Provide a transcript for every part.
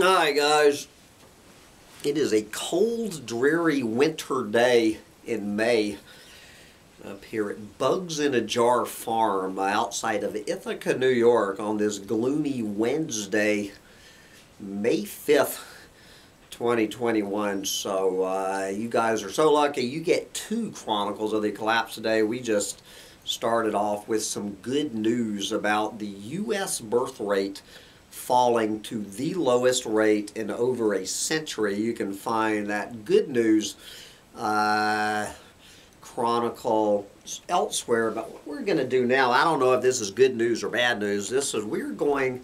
Hi guys. It is a cold, dreary winter day in May up here at Bugs in a Jar Farm outside of Ithaca, New York on this gloomy Wednesday, May 5th, 2021. So uh, you guys are so lucky you get two Chronicles of the Collapse today. We just started off with some good news about the U.S. birth rate falling to the lowest rate in over a century. You can find that good news uh, chronicle elsewhere. But what we're going to do now, I don't know if this is good news or bad news. This is we're going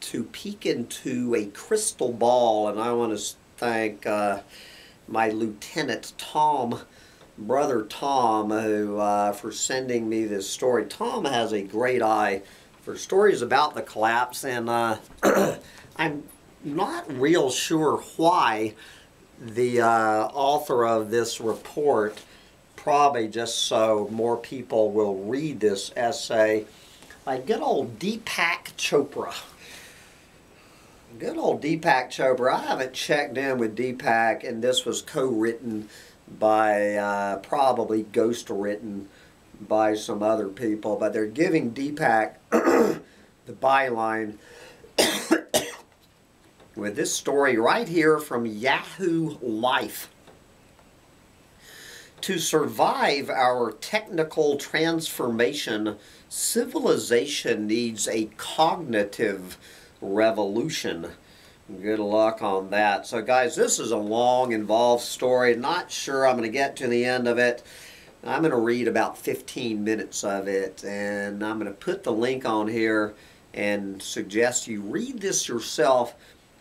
to peek into a crystal ball, and I want to thank uh, my lieutenant Tom brother Tom who uh, for sending me this story. Tom has a great eye for stories about the collapse, and uh, I'm not real sure why the uh, author of this report, probably just so more people will read this essay, like good old Deepak Chopra. Good old Deepak Chopra. I haven't checked in with Deepak, and this was co-written by uh, probably ghost written by some other people, but they're giving Deepak the byline with this story right here from Yahoo Life. To survive our technical transformation, civilization needs a cognitive revolution. Good luck on that. So guys, this is a long, involved story. Not sure I'm going to get to the end of it. I'm going to read about 15 minutes of it, and I'm going to put the link on here and suggest you read this yourself.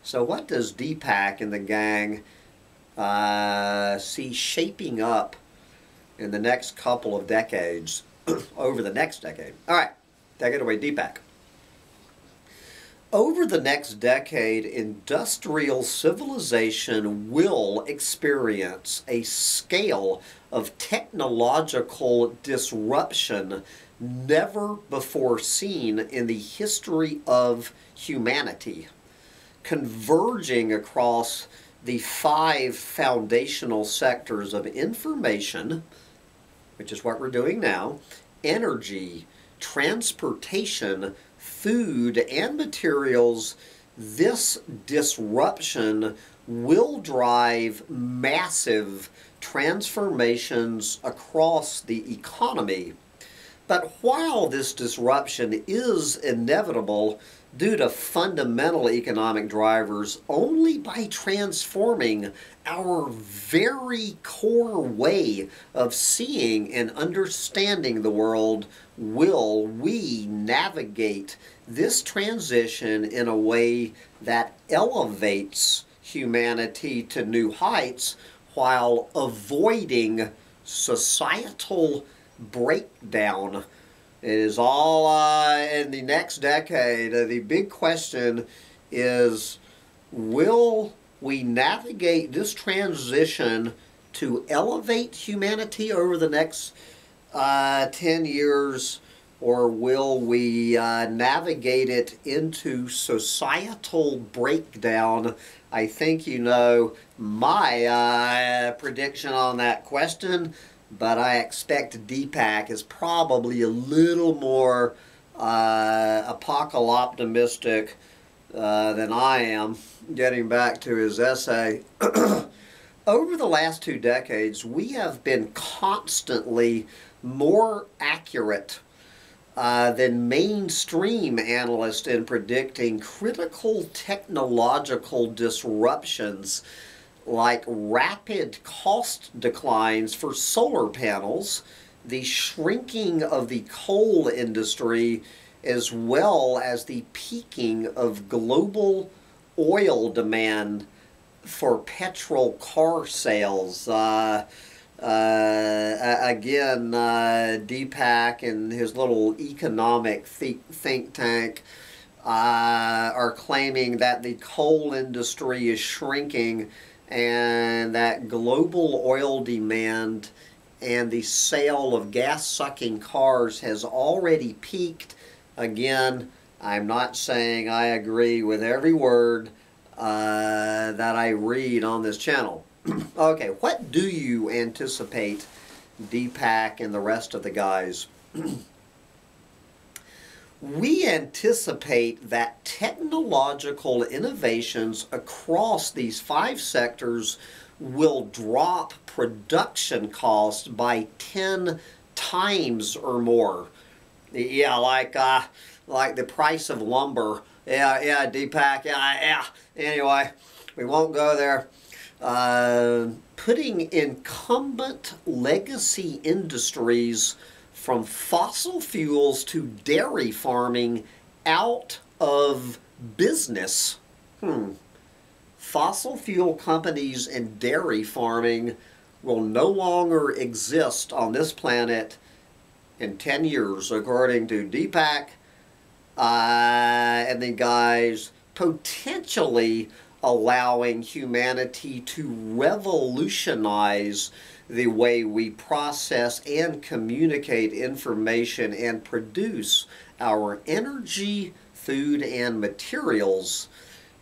So what does Deepak and the gang uh, see shaping up in the next couple of decades, over the next decade? All right, take it away, Deepak. Over the next decade, industrial civilization will experience a scale of technological disruption never before seen in the history of humanity, converging across the five foundational sectors of information, which is what we're doing now, energy, transportation, food and materials, this disruption will drive massive transformations across the economy. But while this disruption is inevitable due to fundamental economic drivers, only by transforming our very core way of seeing and understanding the world will we navigate this transition in a way that elevates humanity to new heights while avoiding societal breakdown. It is all uh, in the next decade. Uh, the big question is will we navigate this transition to elevate humanity over the next uh, 10 years or will we uh, navigate it into societal breakdown? I think you know my uh, prediction on that question, but I expect Deepak is probably a little more uh, apocalyptic uh, than I am. Getting back to his essay. Over the last two decades, we have been constantly more accurate uh, than mainstream analysts in predicting critical technological disruptions like rapid cost declines for solar panels, the shrinking of the coal industry, as well as the peaking of global oil demand for petrol car sales. Uh, uh, again, uh, Deepak and his little economic think tank uh, are claiming that the coal industry is shrinking and that global oil demand and the sale of gas-sucking cars has already peaked. Again, I'm not saying I agree with every word uh, that I read on this channel. okay, what do you anticipate Deepak and the rest of the guys? we anticipate that technological innovations across these five sectors will drop production costs by 10 times or more. Yeah, like uh, like the price of lumber. Yeah, yeah, Deepak, yeah, yeah. Anyway, we won't go there. Uh, putting incumbent legacy industries from fossil fuels to dairy farming out of business. Hmm. Fossil fuel companies and dairy farming will no longer exist on this planet in 10 years, according to Deepak uh, and the guys potentially allowing humanity to revolutionize the way we process and communicate information and produce our energy, food, and materials.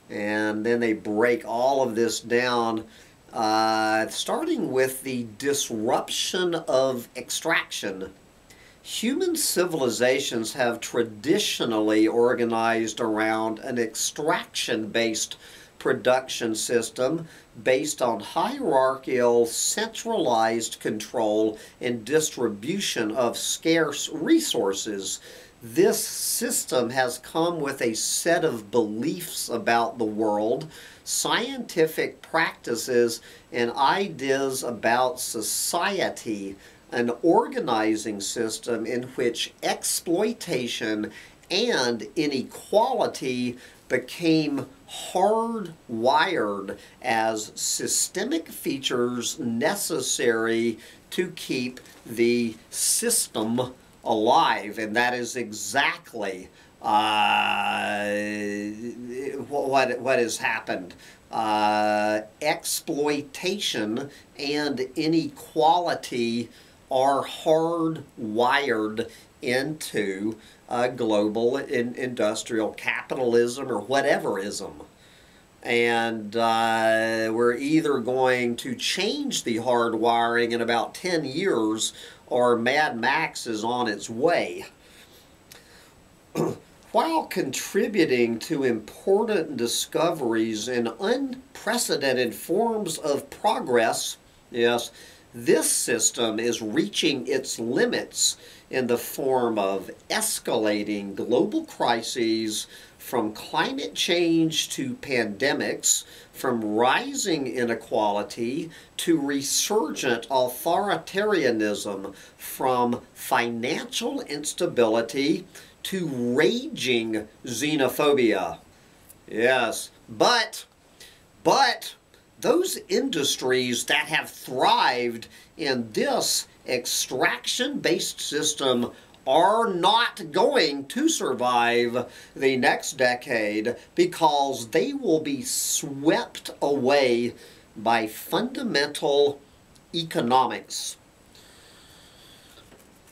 And then they break all of this down, uh, starting with the disruption of extraction. Human civilizations have traditionally organized around an extraction-based production system based on hierarchical, centralized control and distribution of scarce resources. This system has come with a set of beliefs about the world, scientific practices, and ideas about society an organizing system in which exploitation and inequality became hardwired as systemic features necessary to keep the system alive. And that is exactly uh, what, what has happened. Uh, exploitation and inequality are hardwired into uh, global in, industrial capitalism or whateverism. And uh, we're either going to change the hardwiring in about 10 years or Mad Max is on its way. While contributing to important discoveries and unprecedented forms of progress, yes, this system is reaching its limits in the form of escalating global crises from climate change to pandemics, from rising inequality to resurgent authoritarianism, from financial instability to raging xenophobia. Yes, but, but, those industries that have thrived in this extraction-based system are not going to survive the next decade because they will be swept away by fundamental economics.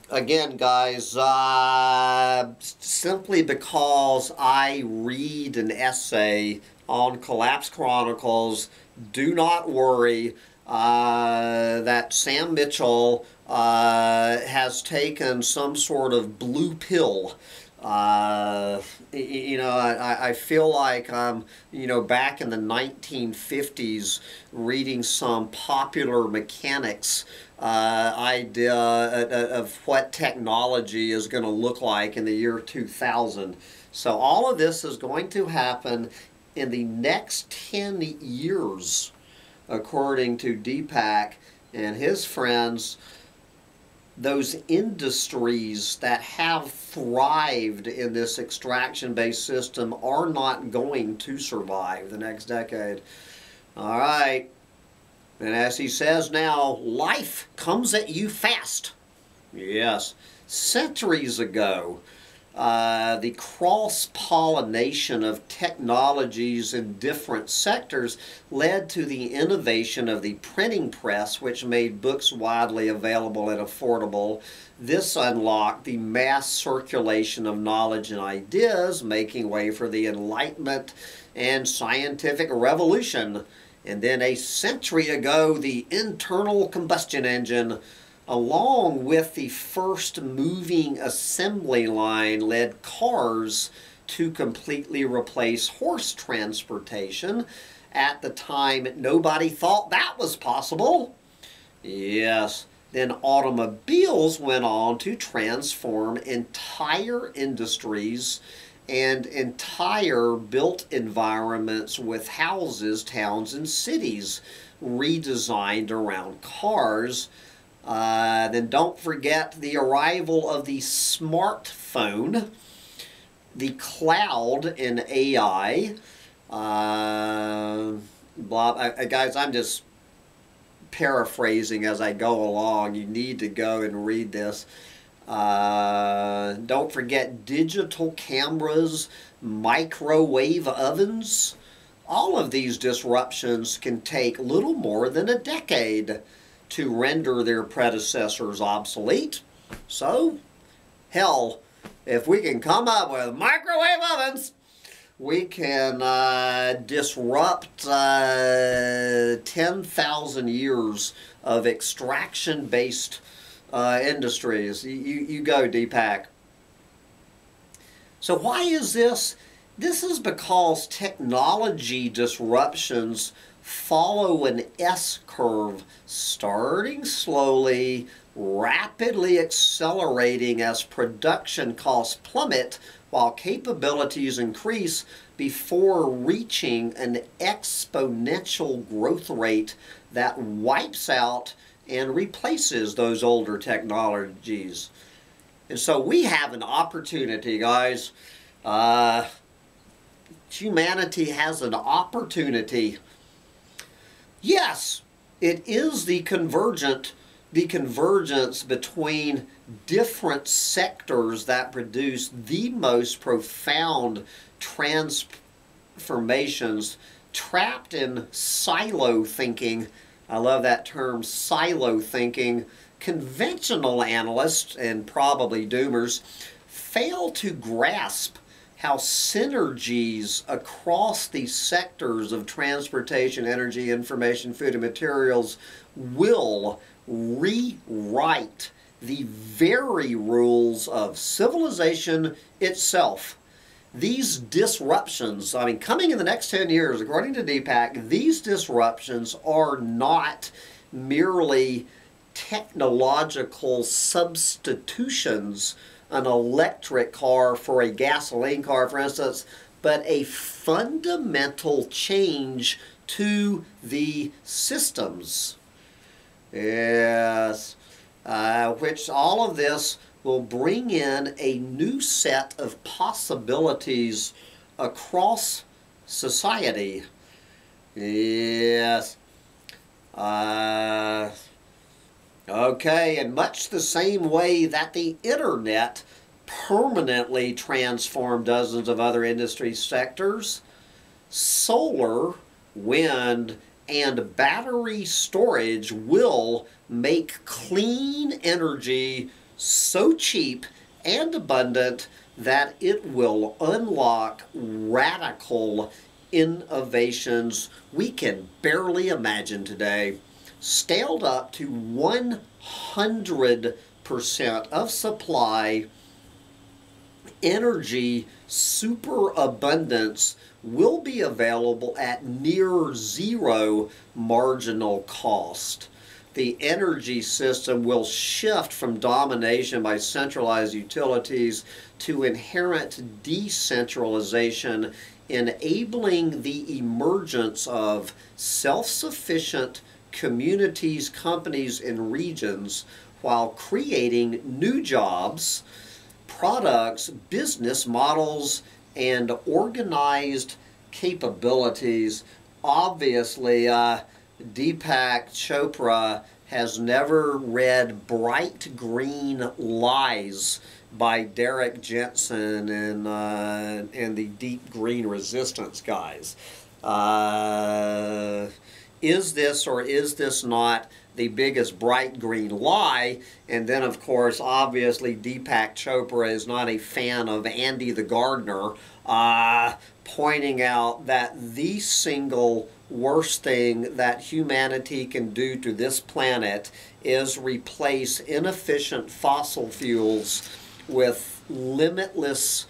Again, guys, uh, simply because I read an essay on Collapse Chronicles do not worry uh, that Sam Mitchell uh, has taken some sort of blue pill. Uh, you know, I, I feel like I'm, you know, back in the 1950s reading some popular mechanics uh, idea of what technology is going to look like in the year 2000. So all of this is going to happen in the next 10 years, according to Deepak and his friends, those industries that have thrived in this extraction-based system are not going to survive the next decade. All right. And as he says now, life comes at you fast. Yes. Centuries ago, uh, the cross pollination of technologies in different sectors led to the innovation of the printing press, which made books widely available and affordable. This unlocked the mass circulation of knowledge and ideas, making way for the Enlightenment and scientific revolution. And then a century ago, the internal combustion engine along with the first moving assembly line, led cars to completely replace horse transportation. At the time, nobody thought that was possible. Yes, then automobiles went on to transform entire industries and entire built environments with houses, towns, and cities redesigned around cars uh, then don't forget the arrival of the smartphone, the cloud and AI. Uh, blah, uh, guys, I'm just paraphrasing as I go along. You need to go and read this. Uh, don't forget digital cameras, microwave ovens. All of these disruptions can take little more than a decade to render their predecessors obsolete. So, hell, if we can come up with microwave ovens, we can uh, disrupt uh, 10,000 years of extraction-based uh, industries. You, you go, Deepak. So why is this? This is because technology disruptions follow an S curve, starting slowly, rapidly accelerating as production costs plummet while capabilities increase before reaching an exponential growth rate that wipes out and replaces those older technologies. And so we have an opportunity, guys. Uh, humanity has an opportunity Yes, it is the convergent, the convergence between different sectors that produce the most profound transformations trapped in silo thinking. I love that term, silo thinking. Conventional analysts and probably doomers fail to grasp how synergies across these sectors of transportation, energy, information, food, and materials will rewrite the very rules of civilization itself. These disruptions, I mean, coming in the next 10 years, according to Deepak, these disruptions are not merely technological substitutions an electric car for a gasoline car, for instance, but a fundamental change to the systems. Yes. Uh, which all of this will bring in a new set of possibilities across society. Yes. Uh, Okay, in much the same way that the internet permanently transformed dozens of other industry sectors, solar, wind, and battery storage will make clean energy so cheap and abundant that it will unlock radical innovations we can barely imagine today scaled up to 100% of supply energy superabundance will be available at near zero marginal cost. The energy system will shift from domination by centralized utilities to inherent decentralization, enabling the emergence of self-sufficient communities, companies, and regions while creating new jobs, products, business models, and organized capabilities. Obviously, uh, Deepak Chopra has never read Bright Green Lies by Derrick Jensen and uh, and the Deep Green Resistance guys. Uh, is this or is this not the biggest bright green lie? And then, of course, obviously, Deepak Chopra is not a fan of Andy the gardener, uh, pointing out that the single worst thing that humanity can do to this planet is replace inefficient fossil fuels with limitless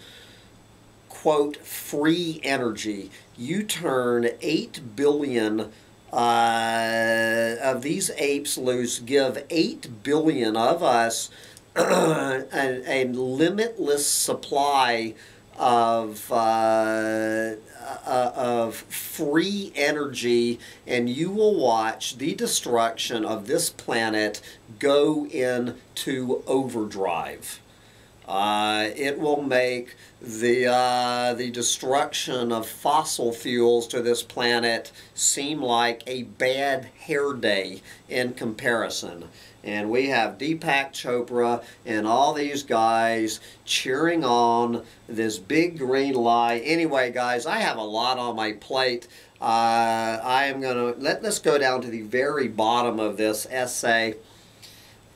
quote free energy you turn 8 billion uh, of these apes loose give 8 billion of us a, a limitless supply of uh, uh, of free energy, and you will watch the destruction of this planet go into overdrive. Uh, it will make the uh, the destruction of fossil fuels to this planet seem like a bad hair day in comparison. And we have Deepak Chopra and all these guys cheering on this big green lie. Anyway, guys, I have a lot on my plate. Uh, I am going to, let, let's go down to the very bottom of this essay.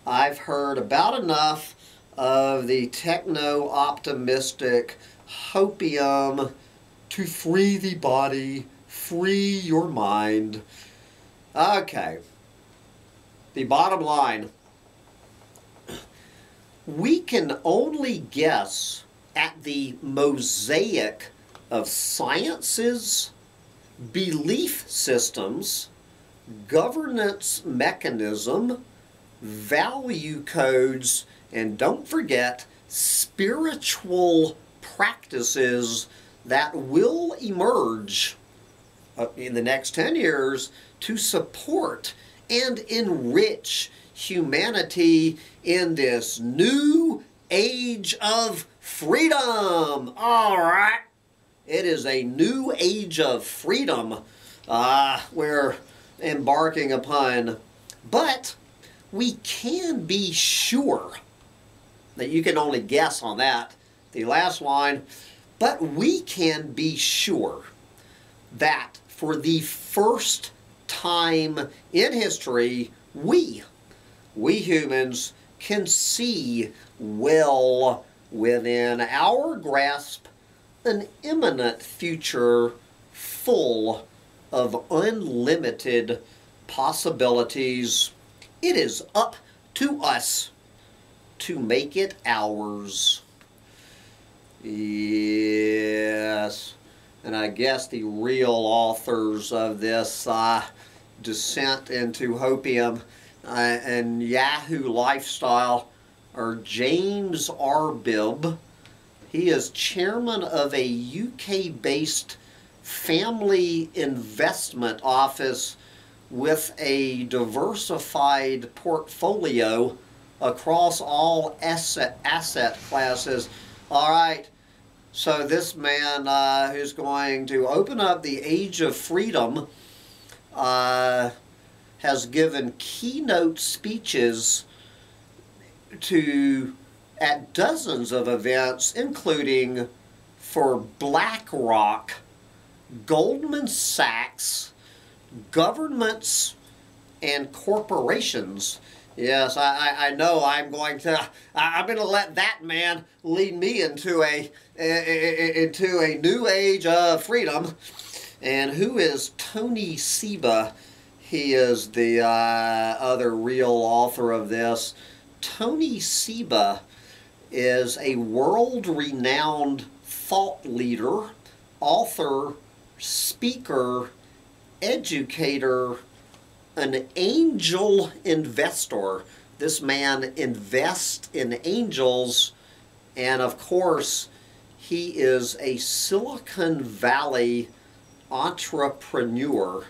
I've heard about enough of the techno-optimistic hopium to free the body, free your mind. Okay the bottom line, we can only guess at the mosaic of sciences, belief systems, governance mechanism, value codes, and don't forget spiritual practices that will emerge uh, in the next 10 years to support and enrich humanity in this new age of freedom. All right. It is a new age of freedom uh, we're embarking upon. But we can be sure that you can only guess on that, the last line, but we can be sure that for the first time in history, we, we humans, can see well within our grasp an imminent future full of unlimited possibilities. It is up to us to make it ours. Yes. And I guess the real authors of this uh, descent into hopium uh, and Yahoo lifestyle are James Arbib. He is chairman of a UK-based family investment office with a diversified portfolio across all asset, asset classes. All right, so this man uh, who's going to open up the age of freedom uh, has given keynote speeches to at dozens of events, including for BlackRock, Goldman Sachs, governments, and corporations. Yes, I, I know I'm going to, I'm going to let that man lead me into a, into a new age of freedom. And who is Tony Seba? He is the uh, other real author of this. Tony Seba is a world-renowned thought leader, author, speaker, educator, an angel investor. This man invests in angels, and of course, he is a Silicon Valley entrepreneur.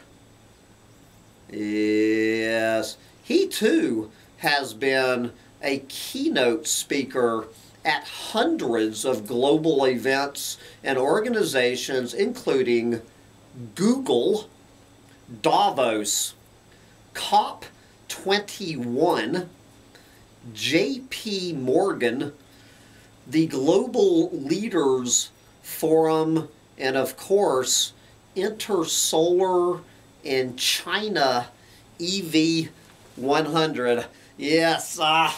Yes, he too has been a keynote speaker at hundreds of global events and organizations, including Google, Davos, COP21, JP Morgan, the Global Leaders Forum, and of course, Intersolar and China EV 100. Yes, uh,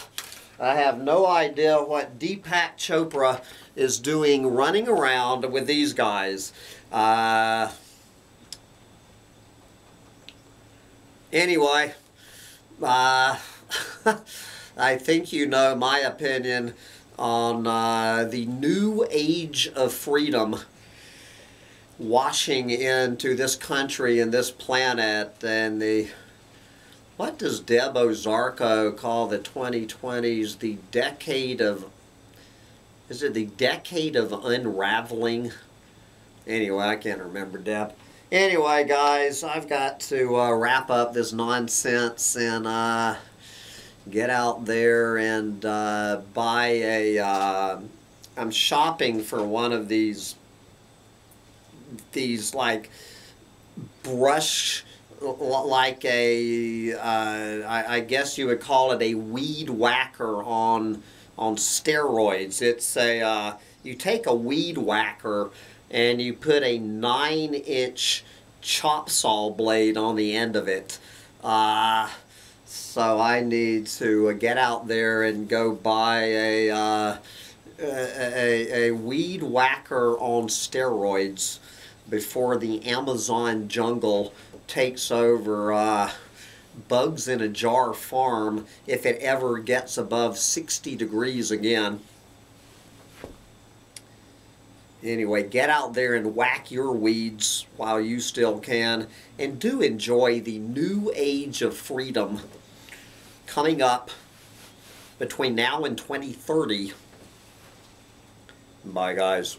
I have no idea what Deepak Chopra is doing running around with these guys. Uh, anyway, uh, I think you know my opinion on uh, the new age of freedom washing into this country and this planet and the what does Deb Ozarko call the 2020s the decade of is it the decade of unraveling? Anyway I can't remember Deb anyway guys I've got to uh, wrap up this nonsense and uh, get out there and uh, buy a uh, I'm shopping for one of these these like brush like a uh, I, I guess you would call it a weed whacker on on steroids. It's a uh, you take a weed whacker and you put a nine inch chop saw blade on the end of it. Uh, so I need to get out there and go buy a, uh, a, a, weed whacker on steroids before the Amazon jungle takes over uh, Bugs in a Jar Farm if it ever gets above 60 degrees again. Anyway, get out there and whack your weeds while you still can. And do enjoy the new age of freedom coming up between now and 2030. Bye, guys.